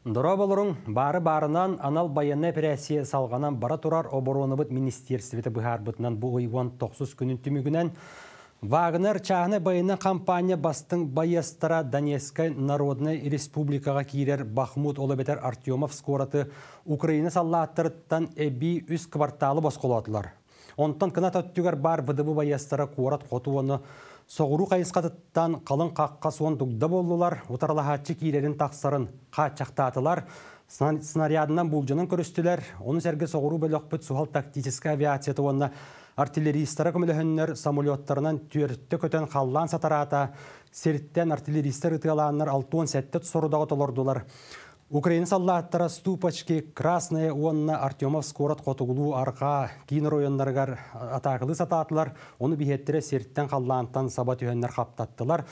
Дұра болырың бары барынан анал баянна операция салғанан бара тұрар обороныбыт министерстветі бұхар бұтынан бұл 19 күнін түмігінен Вагнер чағыны байына кампания бастың байыстара Донецкай Народный Республикаға кейрер Бахмут олабетер Артемов скораты Украина саллаттырыттан әбі үз кварталы босқолатылар. Онтан кына төттігер бар бұдыбы байыстара қуарат қоту оны Соғыру қайысқатыттан қалың қаққа суын тұгда болдылар, ұтарлахатчы кейлерін тақсарын қатчақтатылар, снарядынан бұлжының көрістілер, оны сәрге соғыру бөліқпіт суғал тактическі авиацияты онына артиллеристері көміліхіннер самолеттарынан түртті көтен қаллан сатарата, серттен артиллеристер ұтыланыр 6-10 сәтті толырдылар. Украина саллаттара ступочки красные онна Артемов скорот котугулу арқа кейін райондаргар атақылы сататылар, оны бихеттері серттен қаллантан саба түйеннер қаптаттылар.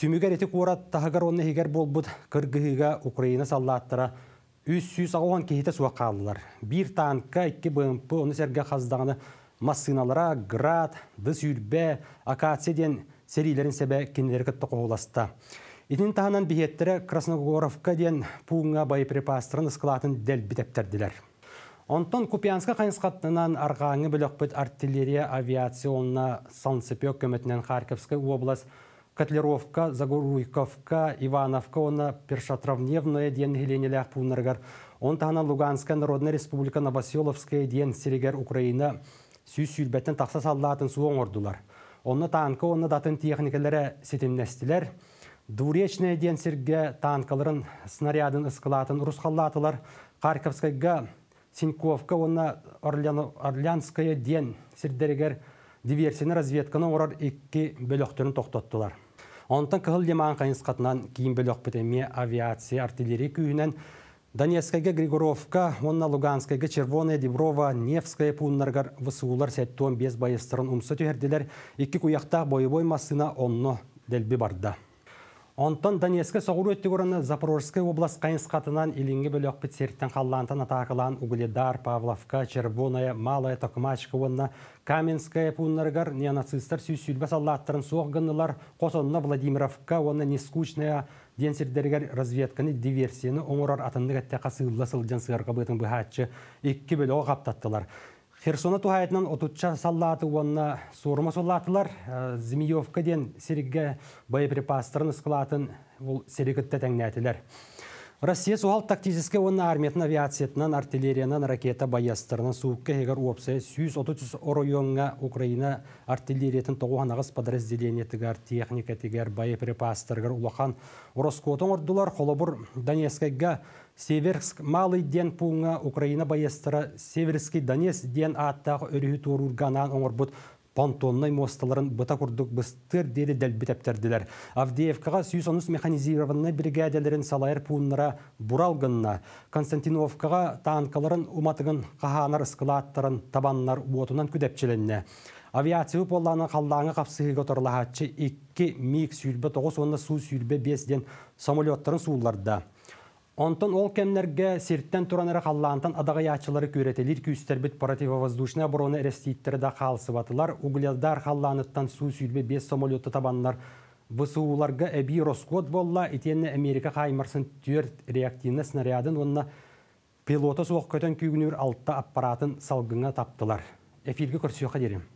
Түмігер еті қорат тағығар оны егер болбуд кыргыға Украина саллаттара үс сүйс ағуан кейті суа қалылар. Бір танка, екі БМП, оны сәрге қаздағаны массыналара град, дыс үрбе, акация серилерін сәбе кенелер күтті қоғыласта. Итин таханан бихеттері Красногоровка ден пуңа боеприпастырын ысқылатын дәл бітептерділер. Онтон Купянска қайынсқаттынан арғаңы бүліқпіт артиллерия авиационна Солнцепек көметінен Харьковская область, Котлеровка, Загоруйковка, Ивановка, оны Першатровневная ден хеленелях пунаргар. Он тахана Луганская Народная Республика Новоселовская ден Серегер Украина сүйс сүйілбеттен тақса саллатын суын ордулар. Оны танка, оны датын техникалары сетімнестілер. Двуречная ден серге танкаларын снарядын ысқылатын русқаллатылар. Харьковскайга Синьковка, оны Орлянская ден сердерегер диверсияны разведканы орар икки бөлөктөрүн тоқтоттылар. Онтан кыһыл демаан кайынсқатынан кийин бөлөк бітеме авиация, артиллерия күйінен Донецкайга Григоровка, онна Луганскайга Червоная, Деброва, Невская пуннаргар высуулар сәттуан без байыстырын умсы түйерділер, икки куяқтақ бойы массына онно дәлбі барда. Онтон Донецкий соғыру өтті көріні область қайынсқатынан илинге бөлі өкпіт серттен қаллантан атақылан Угледар, Павловка, Червоная, Малая, Токмачка, онна Каменская пуннаргар неонацистар сүйсүлбәс аллаттырын соғғынылар қосонна Владимировка, онна Нескучная денсердергер разведканы диверсияны оңырар атынды кәтті қасылла сылжан сығырға бұйтын бұхатчы екі бөлі. Херсона тухайтынан отутча саллаты уонна сурма соллатылар. Э, Змеевка ден серигге боеприпастарын ысқылатын ол серигітті тәңнәтілер. Россия суғал тактический онна армиятын авиациятынан, артиллериянан, ракета баястырынан суыққа егер уопсы 130 оройонға Украина артиллериятын тоғуғанағыз подразделениетігер, техникатігер, боеприпастыргар улахан Ороскотын ордулар, холобур Донецкайга Северск малый ден пуңа Украина баястыра Северский Донец ден аттағы өрігі турурганан оңырбұт понтонный мосталарын бұта күрдік бұстыр деді дәлбітептерділер. Авдеевкаға 113 механизированный бригадаларын салайыр пуыннара Буралғынна, Константиновкаға танкаларын уматығын қағанар ысқылаттарын табаннар уотунан күдепчеленне. Авиация болланы қаллаңы қапсығы ғоторлағатчы 2 миг сүйілбе 9 онна су сүйілбе 5 ден самолеттарын сууларда. Онтон ол кемнерге сирттен туранары қаллантан адаға ячылары көретелер күйістербіт противовоздушная обороны әрестейттері да қалсыбатылар. Угледар қалланыттан су сүйілбе 5 самолетті табанлар высууларга әбі роскот болла, итенне Америка қаймарсын түрт реактивны снарядын онына пилоты соқ көтен күйгінер алтта аппаратын салгыңа таптылар. Эфирге көрсеуға дерем.